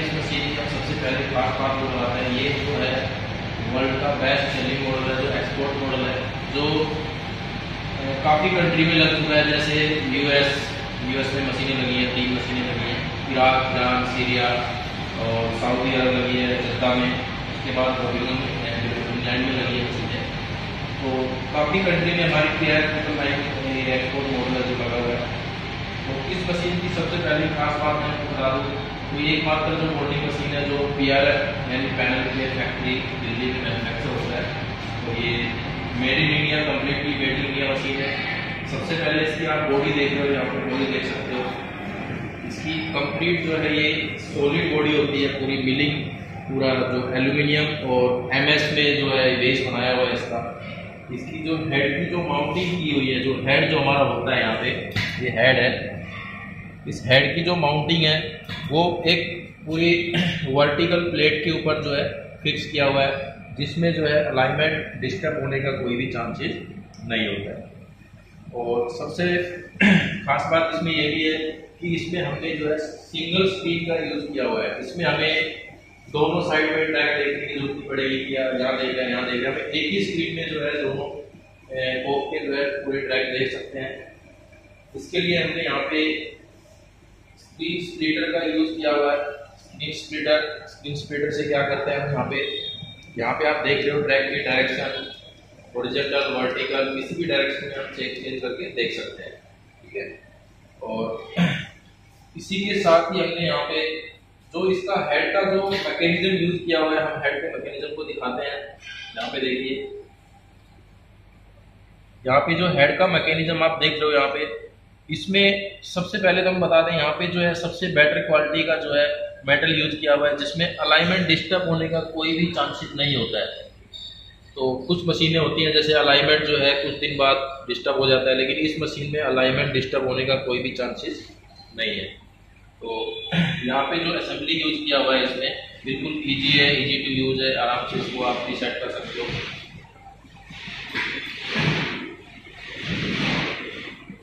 की हम सबसे पहले खास बात जो बताते हैं, ये जो है वर्ल्ड का बेस्ट सेलिंग मॉडल है, जो एक्सपोर्ट मॉडल है, जो काफ़ी कंट्री में लग चुका है, जैसे यूएस यूएस में मशीनें लगी हैं, तीन मशीनें लगी हैं इराक ईरान सीरिया और सऊदी अरब लगी है जद्दा में उसके बाद इंग्लैंड में लगी है मशीनें। तो काफ़ी कंट्री में हमारी पेयर ट्रिपल नाइन एक्सपोर्ट मॉडल है जो लगा हुआ है। तो इस मशीन की सबसे पहली खास बात मैं आपको बता दूँ तो ये एकमात्र जो मोल्डिंग मशीन है जो पी आर यानी पैनल के फैक्ट्री दिल्ली में मैनुफैक्चर होता है। तो ये made in India completely made in India machine है। सबसे पहले इसकी आप बॉडी देख रहे हो, यहाँ पर बॉडी देख सकते हो। इसकी कंप्लीट जो है ये सॉलिड बॉडी होती है, पूरी मिलिंग पूरा जो एल्यूमिनियम और एमएस में जो है बेस बनाया हुआ है इसका। इसकी जो हेड की जो माउंटिंग की हुई है, जो हेड जो हमारा होता है यहाँ पे, ये हेड है। इस हेड की जो माउंटिंग है वो एक पूरी वर्टिकल प्लेट के ऊपर जो है फिक्स किया हुआ है, जिसमें जो है अलाइनमेंट डिस्टर्ब होने का कोई भी चांसेस नहीं होता है। और सबसे खास बात इसमें यह भी है कि इसमें हमने जो है सिंगल स्क्रीन का यूज़ किया हुआ है। इसमें हमें दोनों साइड में ट्रैक देखने की ज़रूरत पड़ेगी कि यहाँ देख रहे हैं, यहाँ देख रहे हैं। हमें एक ही स्क्रीन में जो है दोनों कोप के जो है पूरे ट्रैक देख सकते हैं। इसके लिए हमने यहाँ पे स्क्रीन स्प्लिटर का यूज़ किया हुआ है। स्क्रीन स्प्लिटर स्क्रीन स्प्लिटर से क्या करते हैं हम यहाँ पे? यहाँ पे आप देख रहे हो ट्रैक की डायरेक्शन ओरिजेंटल वर्टिकल किसी भी डायरेक्शन में हम चेक चेंज करके देख सकते हैं, ठीक है? और इसी के साथ ही हमने यहाँ पे जो इसका हेड का जो मैकेनिज्म यूज़ किया हुआ है, हम हेड के मैकेनिज्म को दिखाते हैं। यहाँ पे देखिए। यहाँ पे जो हेड का मैकेनिज्म आप देख रहे हो यहाँ पे इसमें सबसे पहले तो हम बता दें, यहाँ पे जो है सबसे बेटर क्वालिटी का जो है मेटल यूज़ किया हुआ है, जिसमें अलाइनमेंट डिस्टर्ब होने का कोई भी चांसेस नहीं होता है। तो कुछ मशीनें होती हैं, जैसे अलाइनमेंट जो है कुछ दिन बाद डिस्टर्ब हो जाता है, लेकिन इस मशीन में अलाइनमेंट डिस्टर्ब होने का कोई भी चांसेस नहीं है। तो यहाँ पे जो असेंबली यूज़ किया हुआ है इसमें, बिल्कुल ईजी है ईजी टू यूज़ है, आराम से इसको आप सेट कर सकते हो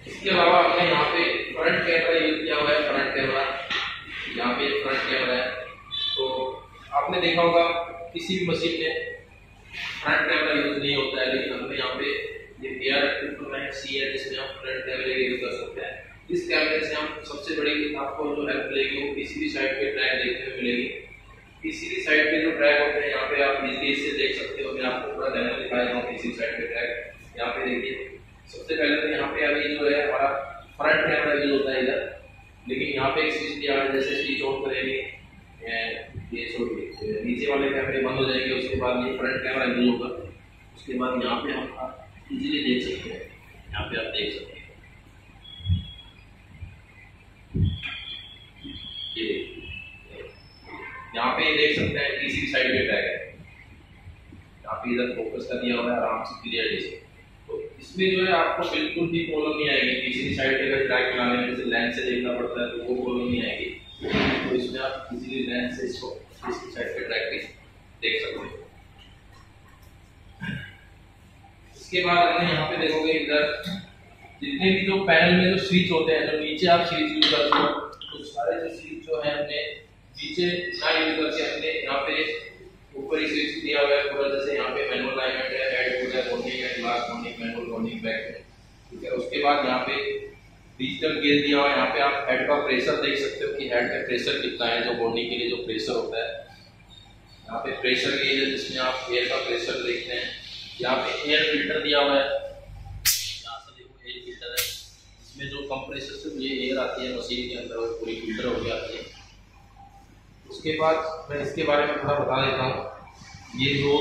इसके अलावा हमने यहाँ पे फ्रंट कैमरा यूज़ किया हुआ है फ्रंट कैमरा यहाँ पे फ्रंट कैमरा है तो आपने देखा होगा किसी भी मशीन में फ्रंट कैमरा यूज़ नहीं होता है, लेकिन हमने यहाँ पे ये सी है, जिसमें हम फ्रंट कैमरे यूज़ कर सकते हैं। इस कैमरे से हम सबसे बड़ी आपको जो हेल्प मिलेगी, वो किसी भी साइड पे ट्रैक देखने में मिलेगी। किसी भी साइड पे जो ट्रैक होते हैं, यहाँ पे आप इजीली इससे देख सकते हो, मैं आपको पूरा डेमो दिखा दिखाया हूँ किसी साइड पे ट्रैक यहाँ पे देखिए, सबसे पहले तो यहाँ पे अभी जो है, हमारा फ्रंट कैमरा यूज़ होता है इधर। लेकिन यहाँ पे एक स्विच दिया, जैसे स्विच ऑन करेंगे, ये छोड़िए नीचे वाले कैमरे बंद हो जाएँगे, उसके बाद ये फ्रंट कैमरा यूज़ होगा। उसके बाद यहाँ पे हम इजीली देख सकते हैं। यहाँ पे आप देख सकते हैं। ये यहाँ पे देख सकते हैं तीसरी साइड पे ट्रैक है। यहाँ पे इधर फोकस कर दिया हुआ है, आराम से क्लियरली से इसमें जो है, आपको बिल्कुल भी प्रॉब्लम नहीं आएगी। तीसरी साइड पे अगर ट्रैक लगाने में लेंस से देखना पड़ता है तो वो प्रॉब्लम नहीं आएगी। तो इसमें आप इजीली लेंस से इसको तीसरी साइड पे ट्रैक भी देख सकते हो। इसके बाद हमने यहाँ पे देखोगे इधर, जितने भी जो पैनल में जो स्विच होते हैं, जो नीचे आप स्विच यूज़ करते हो तो सारे जो स्विच जो है हमने नीचे ना यूज़ करके हमने यहाँ पे ऊपर ही स्विच दिया हुआ है पूरा, जैसे यहाँ पे मैनुअल लाइनमेंट है हेड हो है बॉन्डिंग है glass bonding manual bonding back ठीक है, उसके बाद यहाँ पे डिजिटल गेज दिया हुआ है, यहाँ पे आप हेड का प्रेशर देख सकते हो कि हेड में प्रेशर कितना है, जो बॉन्डिंग के लिए जो प्रेशर होता है। यहाँ पे प्रेशर गेज है, जिसमें आप एयर का प्रेशर देखते हैं। यहाँ पे एयर फ़िल्टर दिया हुआ है। यहाँ से देखो एयर फ़िल्टर है। इसमें जो कंप्रेसर से ये एयर आती है मशीन के अंदर पूरी फ़िल्टर हो आती है। उसके बाद मैं इसके बारे में थोड़ा बता देता हूँ। ये जो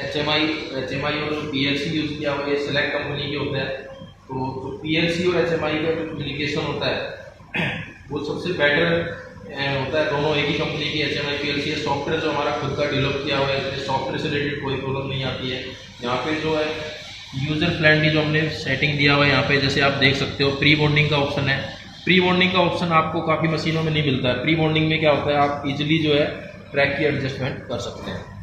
H M I H M I और पी एल सी यूज़ किया हुआ ये सेलेक्ट कंपनी के होते हैं। तो जो पी एल सी और एच एम आई का जो कम्युनिकेशन होता है, वो सबसे बेटर होता है दोनों एक ही कंपनी की H M I P L C है। सॉफ्टवेयर जो हमारा खुद का डेवलप किया हुआ है इसमें सॉफ्टवेयर से रिलेटेड कोई प्रॉब्लम नहीं आती है। यहाँ पे जो है यूज़र प्लान फ्रेंडली जो हमने सेटिंग दिया हुआ है यहाँ पे, जैसे आप देख सकते हो प्री बॉन्डिंग का ऑप्शन है। प्री बॉन्डिंग का ऑप्शन आपको काफ़ी मशीनों में नहीं मिलता है। प्री बॉन्डिंग में क्या होता है, आप इजिली जो है ट्रैक की एडजस्टमेंट कर सकते हैं।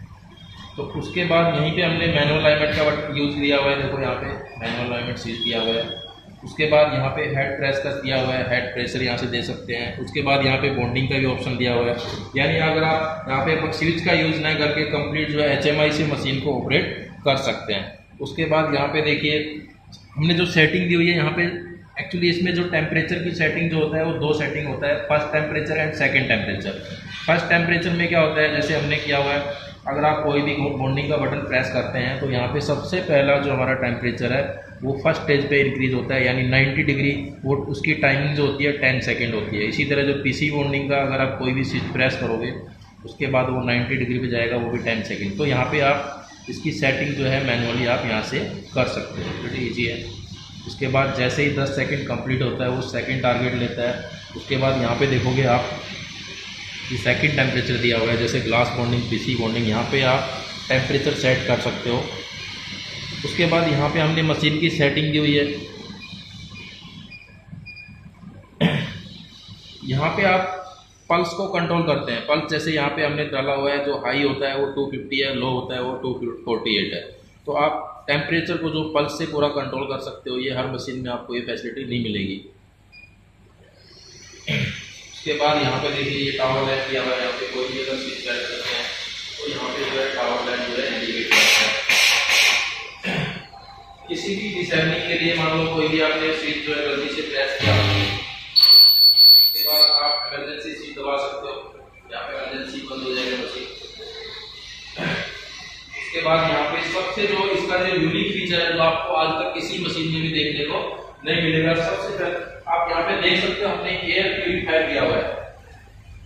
तो उसके बाद यहीं पे हमने मैनुअल लाइमेट का यूज़ किया हुआ है, देखो यहाँ पे मैनुअल लाइमेट सीज किया हुआ है। उसके बाद यहाँ पे हेड प्रेस का दिया हुआ है हेड प्रेशर यहाँ से दे सकते हैं। उसके बाद यहाँ पे बॉन्डिंग का भी ऑप्शन दिया हुआ है। यानी अगर आप यहाँ पे स्विच का यूज़ ना करके कंप्लीट जो है एचएमआई से मशीन को ऑपरेट कर सकते हैं। उसके बाद यहाँ पे देखिए, हमने जो सेटिंग दी हुई है, यहाँ पे एक्चुअली इसमें जो टेम्परेचर की सेटिंग जो होता है, वो दो सेटिंग होता है first temperature and second temperature first temperature में क्या होता है, जैसे हमने किया हुआ है अगर आप कोई भी बॉन्डिंग का बटन प्रेस करते हैं तो यहाँ पे सबसे पहला जो हमारा टेम्परेचर है, वो फ़र्स्ट स्टेज पे इंक्रीज होता है, यानी 90 डिग्री वो उसकी टाइमिंग जो होती है 10 सेकंड होती है। इसी तरह जो पीसी बॉन्डिंग का अगर आप कोई भी स्विच प्रेस करोगे, उसके बाद वो 90 डिग्री पे जाएगा, वो भी 10 सेकंड तो यहाँ पे आप इसकी सेटिंग जो है मैनुअली आप यहाँ से कर सकते हो। वेरी ईजी है। उसके बाद जैसे ही दस सेकेंड कंप्लीट होता है, वो सेकेंड टारगेट लेता है। उसके बाद यहाँ पर देखोगे आप ये सेकंड टेम्परेचर दिया हुआ है, जैसे ग्लास बॉन्डिंग पीसी बॉन्डिंग यहाँ पे आप टेम्परेचर सेट कर सकते हो। उसके बाद यहाँ पे हमने मशीन की सेटिंग दी हुई है। यहाँ पे आप पल्स को कंट्रोल करते हैं। पल्स जैसे यहाँ पे हमने डाला हुआ है, जो हाई होता है वो 250 है लो होता है वो 248 है। तो आप टेम्परेचर को जो पल्स से पूरा कंट्रोल कर सकते हो, ये हर मशीन में आपको ये फैसिलिटी नहीं मिलेगी। उसके बाद यहाँ पे देखिए ये टावर लाइन दिया हुआ है, यहाँ पे कोई भी अगर स्विच कर सकते हैं तो यहाँ पे जो है टावर लाइन जो है इंडिकेट करता है। किसी भी डिसाइनिंग के लिए मान लो कोई भी आपने स्विच जो है गलती से प्रेस किया, उसके बाद आप इमरजेंसी स्विच दबा सकते हो। यहाँ पे इमरजेंसी बंद हो जाएगा मशीन उसके बाद यहाँ पे सबसे जो इसका जो यूनिक फीचर है, जो आपको आज तक किसी मशीन में भी देखने को नहीं मिलेगा, सबसे आप यहाँ पे देख सकते हो, हमने एयर प्यूरिफायर दिया हुआ है।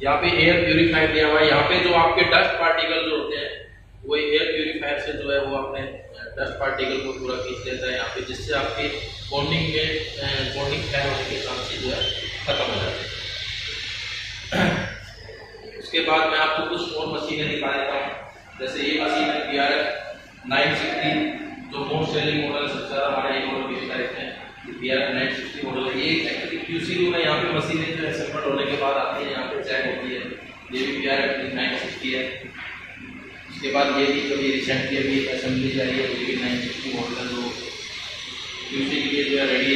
यहाँ पे एयर प्यूरिफायर दिया हुआ है। यहाँ पे जो आपके डस्ट पार्टिकल जो होते हैं, वो एयर प्यूरिफायर से जो है वो अपने डस्ट पार्टिकल को पूरा खींच लेता है यहाँ पे, जिससे आपकी बॉन्डिंग में बॉन्डिंग फैल होने के चांसेस जो है, खत्म हो जाते हैं। उसके बाद मैं आपको कुछ और मशीनें दिखा देता हूँ। जैसे ये मशीन है आर नाइन सिक्सटी, जो मोस्ट सेलिंग मॉडल सबसे ज़्यादा हमारे ये मॉडल है। बी आर नाइन सिक्सटी ये एक्चुअली क्यूसी रूम यहाँ पे मशीनें जो होने के बाद आती है, यहाँ पे चेक होती है। ये भी बी आर उसके बाद ये भी कभी रिसेंटली अभी जा रही